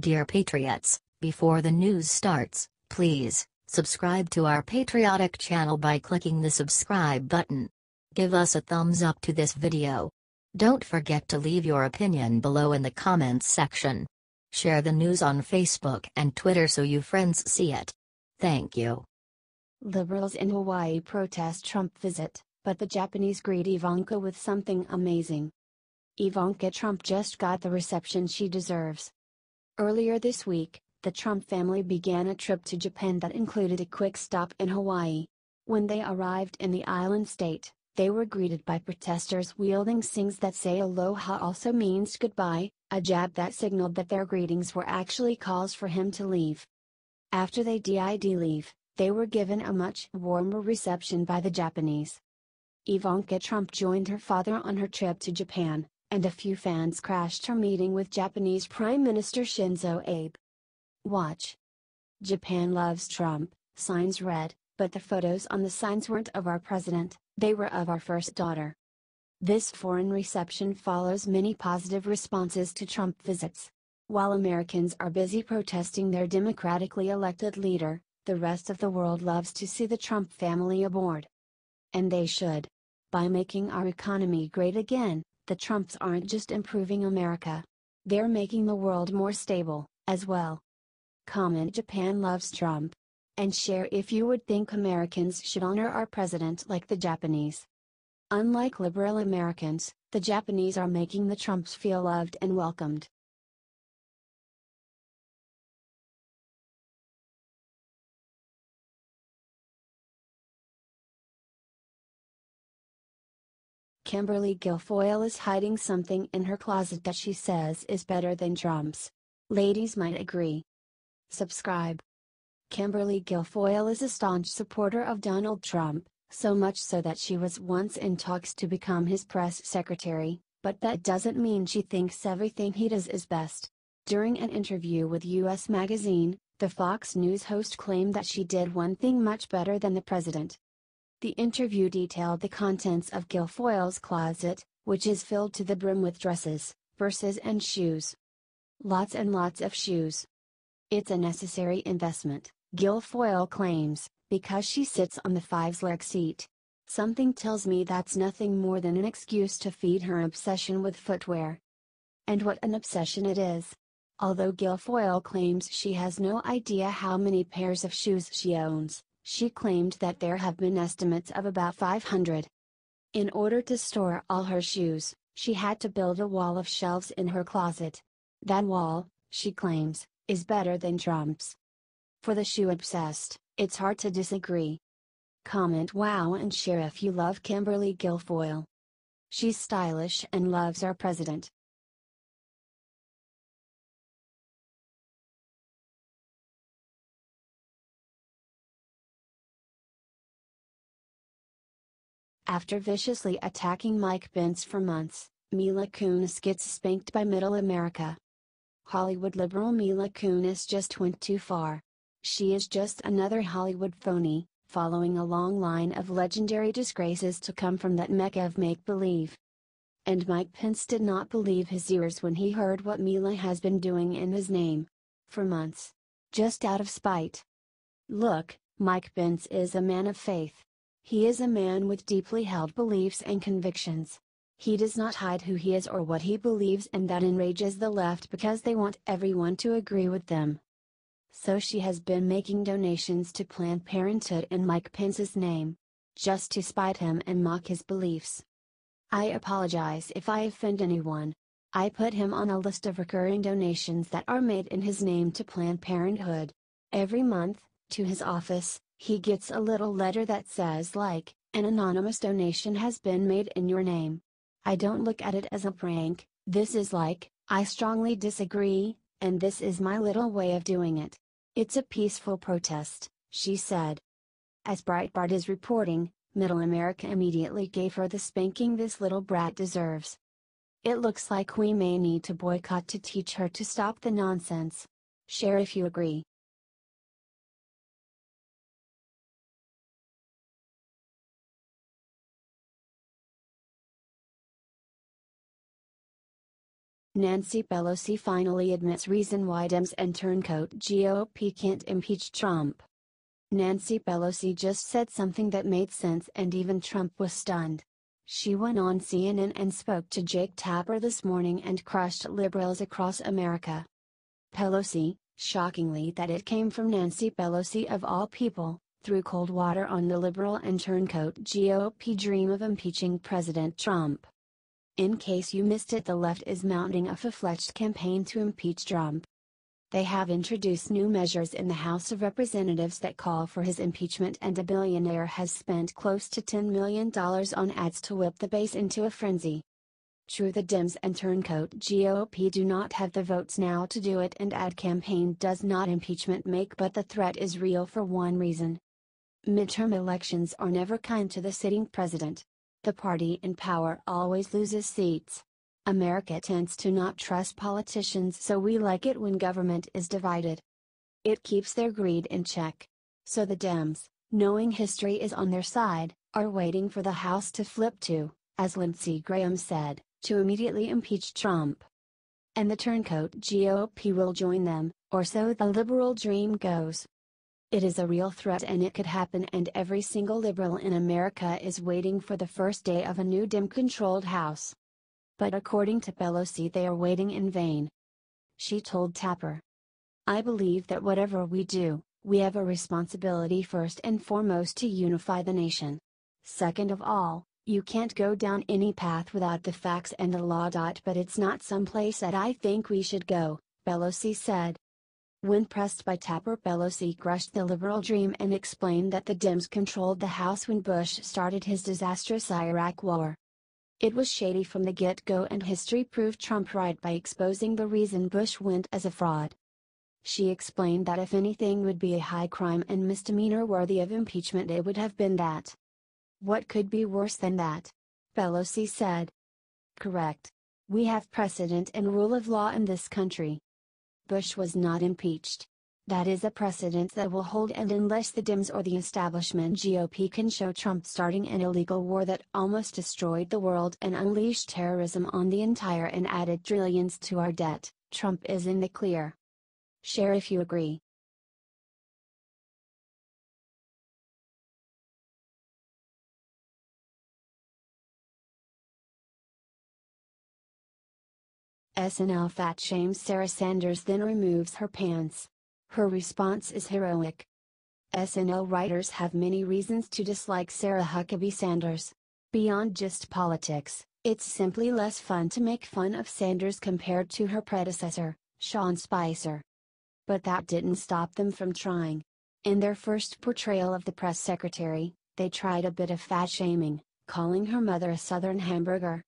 Dear Patriots, before the news starts, please, subscribe to our patriotic channel by clicking the subscribe button. Give us a thumbs up to this video. Don't forget to leave your opinion below in the comments section. Share the news on Facebook and Twitter so you friends see it. Thank you. Liberals in Hawaii protest Trump visit, but the Japanese greet Ivanka with something amazing. Ivanka Trump just got the reception she deserves. Earlier this week, the Trump family began a trip to Japan that included a quick stop in Hawaii. When they arrived in the island state, they were greeted by protesters wielding signs that say aloha also means goodbye, a jab that signaled that their greetings were actually calls for him to leave. After they did leave, they were given a much warmer reception by the Japanese. Ivanka Trump joined her father on her trip to Japan, and a few fans crashed her meeting with Japanese Prime Minister Shinzo Abe. Watch. Japan loves Trump, signs read, but the photos on the signs weren't of our president, they were of our first daughter. This foreign reception follows many positive responses to Trump visits. While Americans are busy protesting their democratically elected leader, the rest of the world loves to see the Trump family aboard. And they should. By making our economy great again, the Trumps aren't just improving America. They're making the world more stable, as well. Comment Japan loves Trump. And share if you would think Americans should honor our president like the Japanese. Unlike liberal Americans, the Japanese are making the Trumps feel loved and welcomed. Kimberly Guilfoyle is hiding something in her closet that she says is better than Trump's. Ladies might agree. Subscribe. Kimberly Guilfoyle is a staunch supporter of Donald Trump, so much so that she was once in talks to become his press secretary, but that doesn't mean she thinks everything he does is best. During an interview with US Magazine, the Fox News host claimed that she did one thing much better than the president. The interview detailed the contents of Guilfoyle's closet, which is filled to the brim with dresses, purses and shoes. Lots and lots of shoes. It's a necessary investment, Guilfoyle claims, because she sits on the five's leg seat. Something tells me that's nothing more than an excuse to feed her obsession with footwear. And what an obsession it is! Although Guilfoyle claims she has no idea how many pairs of shoes she owns, she claimed that there have been estimates of about 500. In order to store all her shoes, she had to build a wall of shelves in her closet. That wall, she claims, is better than Trump's. For the shoe obsessed, it's hard to disagree. Comment wow and share if you love Kimberly Guilfoyle. She's stylish and loves our president. After viciously attacking Mike Pence for months, Mila Kunis gets spanked by Middle America. Hollywood liberal Mila Kunis just went too far. She is just another Hollywood phony, following a long line of legendary disgraces to come from that mecca of make believe. And Mike Pence did not believe his ears when he heard what Mila has been doing in his name. For months. Just out of spite. Look, Mike Pence is a man of faith. He is a man with deeply held beliefs and convictions. He does not hide who he is or what he believes, and that enrages the left because they want everyone to agree with them so she has been making donations to Planned Parenthood in Mike Pence's name. Just to spite him and mock his beliefs. I apologize if I offend anyone. I put him on a list of recurring donations that are made in his name to Planned Parenthood. Every month, to his office, he gets a little letter that says like, an anonymous donation has been made in your name. I don't look at it as a prank, this is like, I strongly disagree, and this is my little way of doing it. It's a peaceful protest, she said. As Breitbart is reporting, Middle America immediately gave her the spanking this little brat deserves. It looks like we may need to boycott to teach her to stop the nonsense. Share if you agree. Nancy Pelosi finally admits reason why Dems and turncoat GOP can't impeach Trump. Nancy Pelosi just said something that made sense and even Trump was stunned. She went on CNN and spoke to Jake Tapper this morning and crushed liberals across America. Pelosi, shockingly that it came from Nancy Pelosi of all people, threw cold water on the liberal and turncoat GOP dream of impeaching President Trump. In case you missed it, the left is mounting a full-fledged campaign to impeach Trump. They have introduced new measures in the House of Representatives that call for his impeachment, and a billionaire has spent close to $10 million on ads to whip the base into a frenzy. True, the Dems and turncoat GOP do not have the votes now to do it, and ad campaign does not impeachment make, but the threat is real for one reason. Midterm elections are never kind to the sitting president. The party in power always loses seats. America tends to not trust politicians, so we like it when government is divided. It keeps their greed in check. So the Dems, knowing history is on their side, are waiting for the House to flip to, as Lindsey Graham said, to immediately impeach Trump. And the turncoat GOP will join them, or so the liberal dream goes. It is a real threat and it could happen, and every single liberal in America is waiting for the first day of a new Dem controlled House. But according to Pelosi, they are waiting in vain. She told Tapper. I believe that whatever we do, we have a responsibility first and foremost to unify the nation. Second of all, you can't go down any path without the facts and the law. But it's not some place that I think we should go, Pelosi said. When pressed by Tapper Pelosi crushed the liberal dream and explained that the Dems controlled the House when Bush started his disastrous Iraq war. It was shady from the get-go and history proved Trump right by exposing the reason Bush went as a fraud. She explained that if anything would be a high crime and misdemeanor worthy of impeachment it would have been that. What could be worse than that? Pelosi said. Correct. We have precedent and rule of law in this country. Bush was not impeached. That is a precedent that will hold and unless the Dems or the establishment GOP can show Trump starting an illegal war that almost destroyed the world and unleashed terrorism on the entire and added trillions to our debt, Trump is in the clear. Share if you agree. SNL fat shames Sarah Sanders then removes her pants. Her response is heroic. SNL writers have many reasons to dislike Sarah Huckabee Sanders. Beyond just politics, it's simply less fun to make fun of Sanders compared to her predecessor, Sean Spicer. But that didn't stop them from trying. In their first portrayal of the press secretary, they tried a bit of fat shaming, calling her mother a southern hamburger.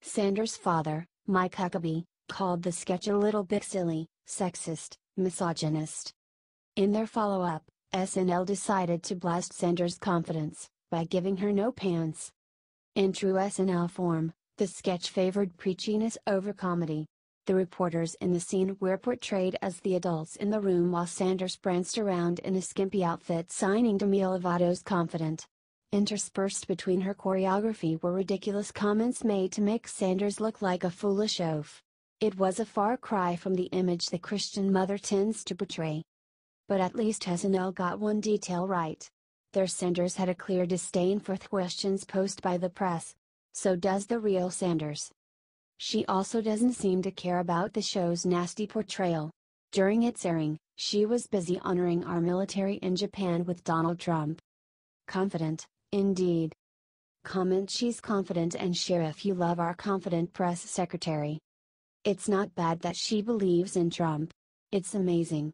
Sanders' father, Mike Huckabee, called the sketch a little bit silly, sexist, misogynist. In their follow up, SNL decided to blast Sanders' confidence, by giving her no pants. In true SNL form, the sketch favored preachiness over comedy. The reporters in the scene were portrayed as the adults in the room while Sanders pranced around in a skimpy outfit signing Demi Lovato's confident. Interspersed between her choreography were ridiculous comments made to make Sanders look like a foolish oaf. It was a far cry from the image the Christian mother tends to portray. But at least SNL got one detail right. Their Sanders had a clear disdain for questions posed by the press. So does the real Sanders. She also doesn't seem to care about the show's nasty portrayal. During its airing, she was busy honoring our military in Japan with Donald Trump. Confident, Indeed. Comment she's confident and share if you love our confident press secretary. It's not bad that she believes in Trump. It's amazing.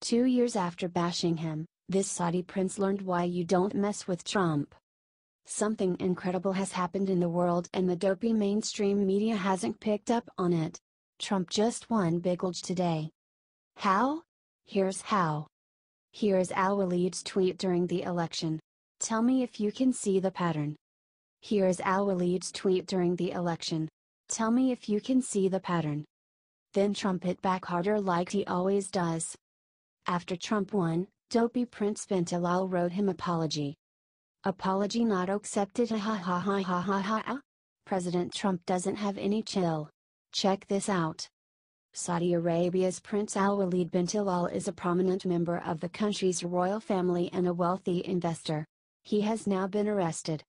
Two years after bashing him, this Saudi prince learned why you don't mess with Trump. Something incredible has happened in the world and the dopey mainstream media hasn't picked up on it. Trump just won Big Bulge today. How? Here's how. Here's Al Walid's tweet during the election. Tell me if you can see the pattern. Here's Al Walid's tweet during the election. Tell me if you can see the pattern. Then Trump hit back harder like he always does. After Trump won, dopey Prince bin Talal wrote him apology. Apology not accepted ha ha ha ha ha ha. President Trump doesn't have any chill. Check this out. Saudi Arabia's Prince Al Walid bin Talal is a prominent member of the country's royal family and a wealthy investor. He has now been arrested.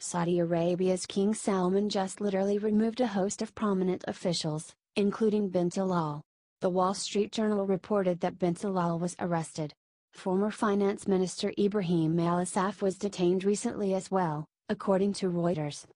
Saudi Arabia's King Salman just literally removed a host of prominent officials, including bin Talal. The Wall Street Journal reported that bin Talal was arrested. Former Finance Minister Ibrahim Al-Assaf was detained recently as well, according to Reuters.